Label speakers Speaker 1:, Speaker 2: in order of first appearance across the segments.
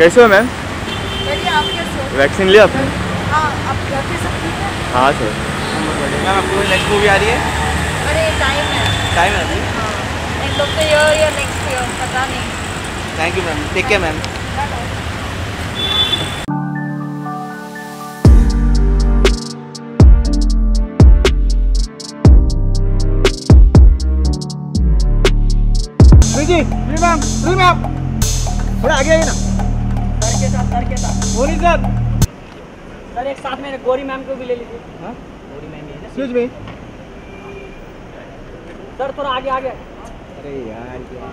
Speaker 1: कैसे हो मैम?
Speaker 2: आप कैसे
Speaker 1: वैक्सीन लिया आपने?
Speaker 2: हाँ आप घर पे सब ठीक है?
Speaker 1: हाँ सर।
Speaker 3: मैम आपको नेक्स्ट मूवी आ रही है?
Speaker 2: अरे टाइम है।
Speaker 3: टाइम है अभी?
Speaker 2: हाँ एंड ऑफ़ द ईयर या नेक्स्ट ईयर पता नहीं।
Speaker 3: Thank you ma'am take care ma'am
Speaker 4: जी जी मैम जी मैम थोड़ा आगे आइए ना।
Speaker 5: साथ सर
Speaker 4: सर
Speaker 5: एक साथ मैंने गौरी मैम को भी ले लीजिए
Speaker 4: हाँ?
Speaker 5: गौरी मैम सर थोड़ा आगे आगे।
Speaker 4: अरे यार क्या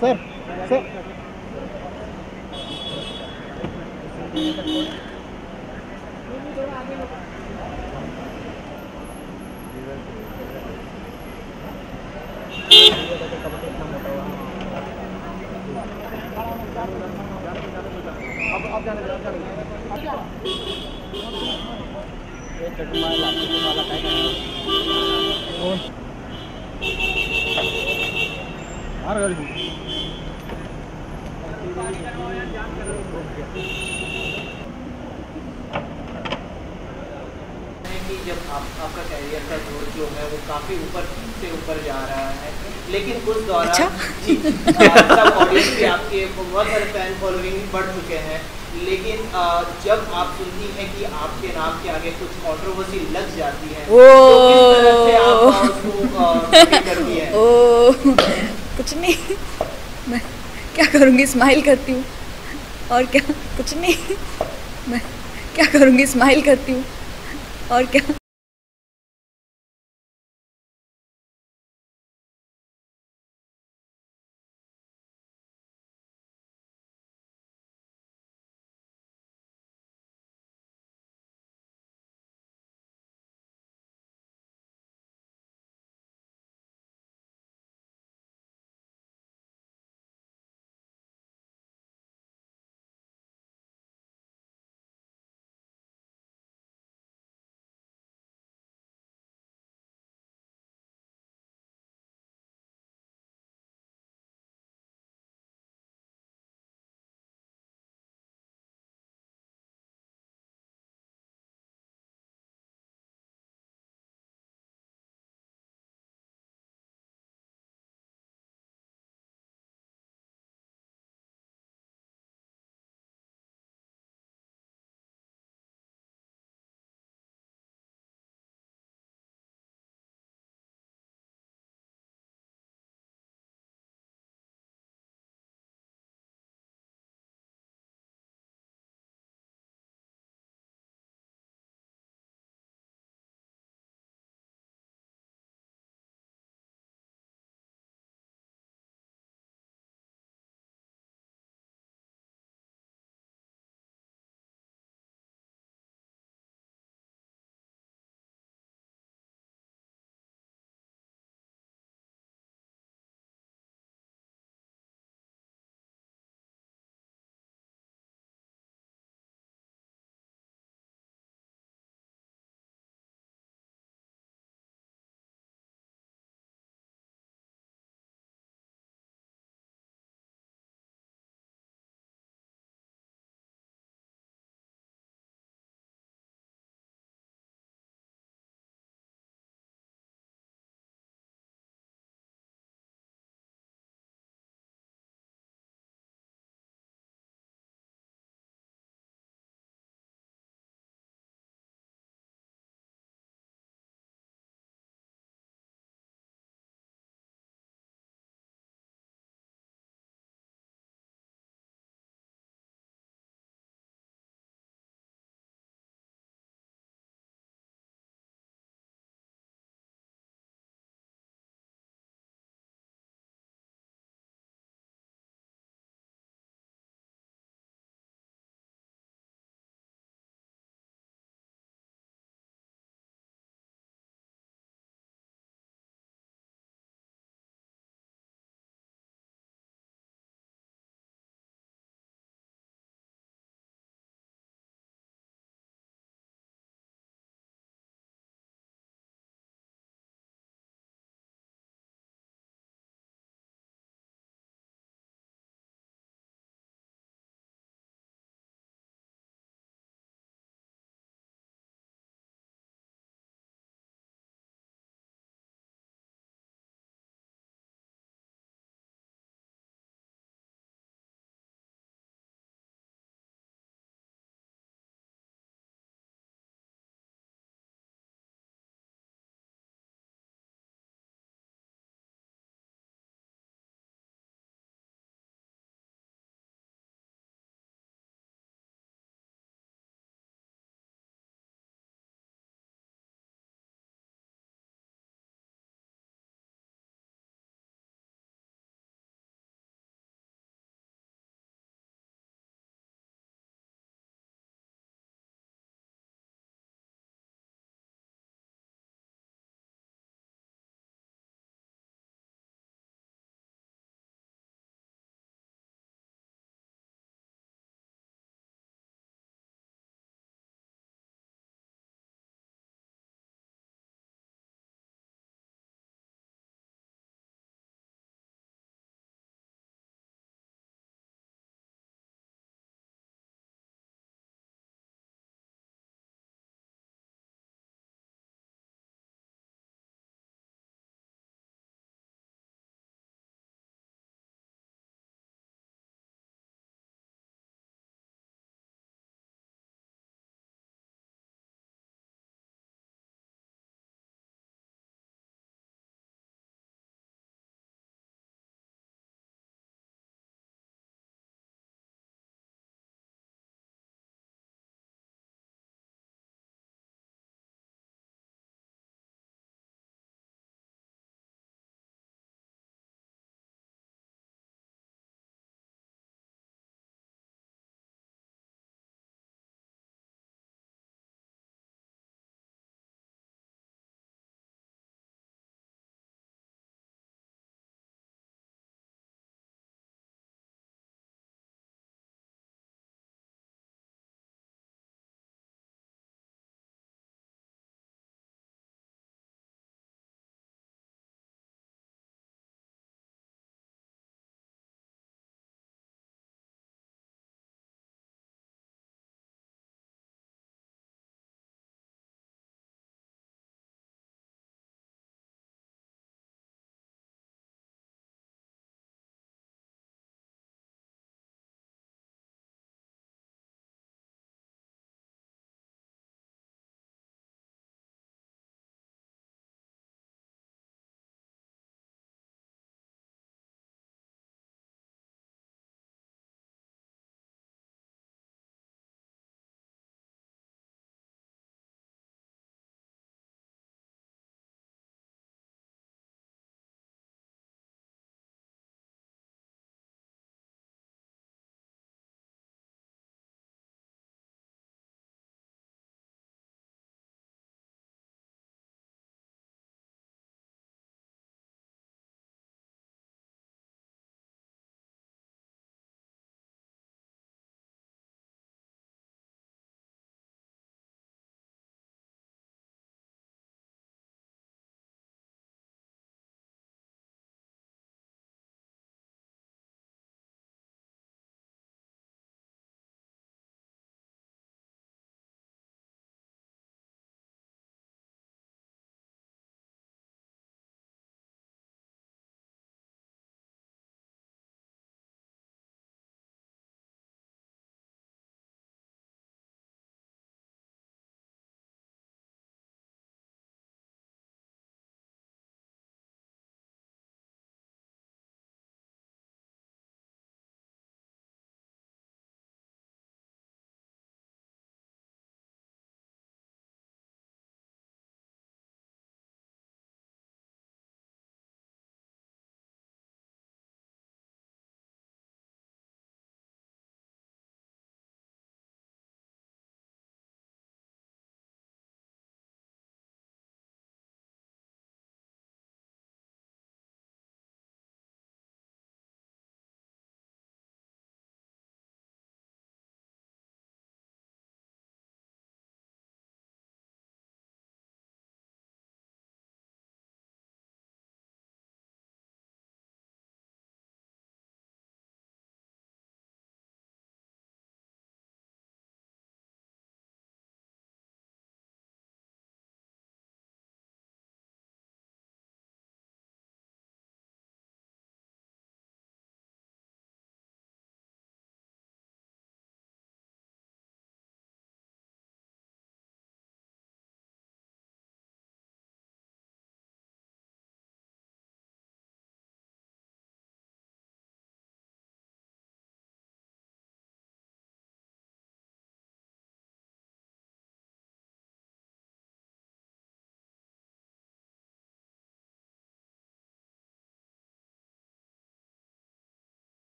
Speaker 4: सर सर।
Speaker 5: ये चटमाला चटमाला काय करणार
Speaker 4: मार गाड़ी
Speaker 3: जब आप, आपका कैरियर का दौर जो है वो काफ़ी ऊपर से ऊपर जा रहा है लेकिन उस दौरान
Speaker 2: अच्छा?
Speaker 3: जी सब ऑडियंस आपके बहुत सारे फ़ैन फॉलोइंग बढ़ चुके हैं लेकिन जब आप सुनती हैं कि आपके नाम के आगे कुछ कंट्रोवर्सी लग जाती है
Speaker 2: ओ।
Speaker 3: तो किस तरह से आप उसको करती हैं
Speaker 2: ओ कुछ नहीं। मैं क्या करूँगी? स्माइल करती हूँ। और क्या? कुछ नहीं। मैं क्या करूँगी? स्माइल करती हूँ। और क्या?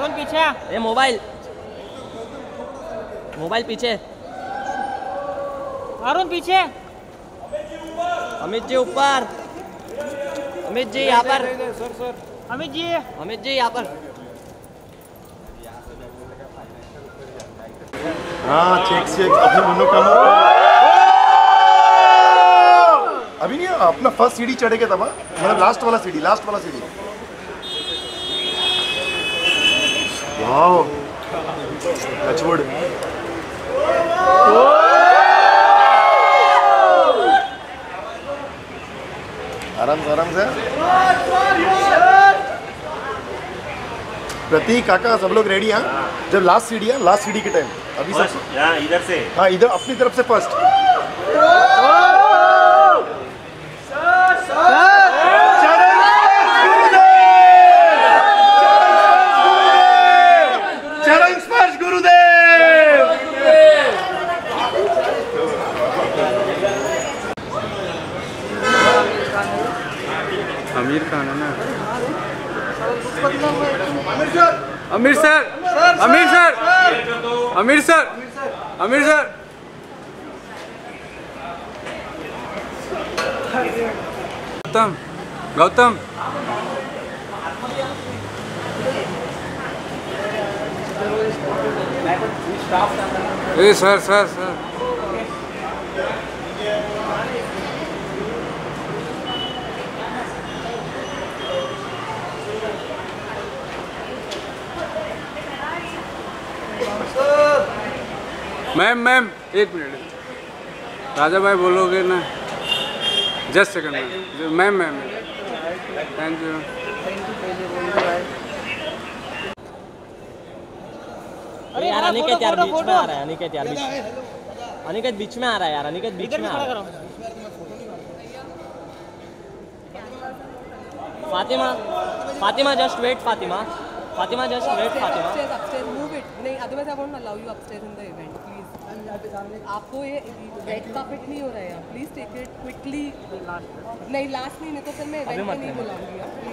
Speaker 5: अरुण पीछे।
Speaker 1: ये मोबाइल। मोबाइल पीछे।
Speaker 5: अरुण पीछे।
Speaker 1: अमित जी ऊपर। अमित जी यहाँ पर।
Speaker 5: अमित जी।
Speaker 1: अमित जी यहाँ पर।
Speaker 6: हाँ चेक चेक अपने मुन्नो काम अभी नहीं अपना फ़र्स्ट सीढ़ी चढ़ेगा तब हाँ? मतलब लास्ट वाला सीढ़ी लास्ट वाला सीढ़ी आराम से आराम से। प्रतीक काका सब लोग रेडी हैं? जब लास्ट सीढ़ी है? लास्ट सीढ़ी के टाइम अभी सब
Speaker 7: इधर से।
Speaker 6: हाँ इधर अपनी तरफ़ से फ़र्स्ट चरण स्पर्श गुरुदेव
Speaker 8: आमिर खान है ना अमीर सर अमीर sir Amir sir Amir sir Gautam Gautam. ए, sir sir sir. Ma'am ma'am, एक मिनट। राजा भाई बोलोगे ना? Just second, ma'am. Ma'am ma'am thank you
Speaker 1: अरे यार अनिकेत यार बीच में आ रहा है अनिकेत यार बीच अनिकेत बीच में आ रहा है यार अनिकेत बीच में आ रहा है। Fatima Fatima just wait Fatima. Fatima just wait Fatima.
Speaker 9: upstairs, upstairs, move it. नहीं, otherwise I won't allow you upstairs in the event, please. आपको ये रेड कार्पेट नहीं हो रहा है प्लीज़ टेक इट क्विकली नहीं लास्ट नहीं नहीं तो फिर मैं रेड नहीं बुलाऊँगी